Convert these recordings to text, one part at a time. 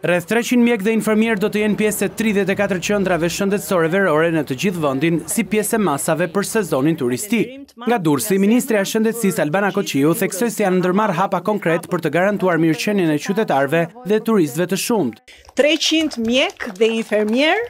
Rreth treqind mjekë dhe infermierë do të jenë pjesë e tridhjetë e katër qendrave shëndetësore verore në të gjithë vendin si pjesë e masave për sezonin turistik. Nga Durrësi, ministrja e Shëndetësisë Albana Koçiu theksoi se janë ndërmarrë hapa konkretë për të garantuar mirëqenien e qytetarëve dhe turistëve të shumtë. Treqind mjekë dhe infermierë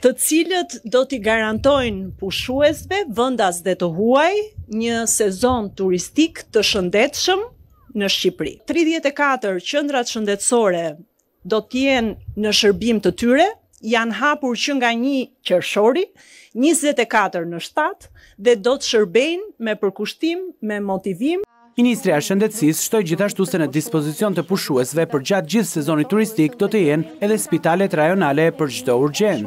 të cilët do t'i garantojnë pushuesve vendas dhe të huaj një sezon turistik të shëndetshëm, në Shqipëri. Tridhjetë e katër qendrat shëndetësore do të jenë në shërbim të tyre, janë hapur që nga një qershori, njëzet e katër në shtatë dhe do të shërbejnë me përkushtim, me motivim. Ministrja e Shëndetësisë shtoi gjithashtu se në dispozicion të pushuesve përgjatë gjithë sezonit turistik do të jenë edhe spitalet rajonale për çdo urgjencë.